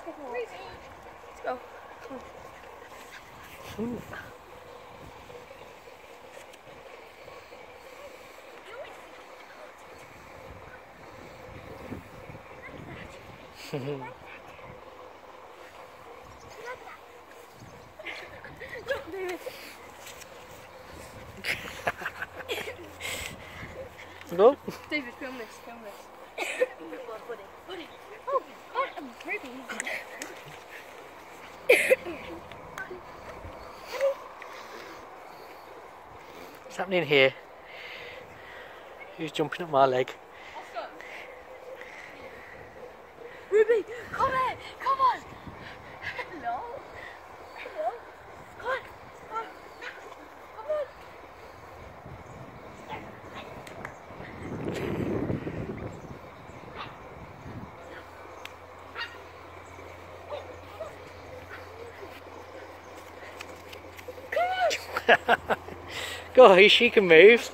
let's go for a walk. Let's go. Ooh. Go. David, film this, film this. What's happening here? Who's jumping at my leg? Ruby, come here, come on. Hello. Hello. Come on. Come on. Come on. Go, she can move.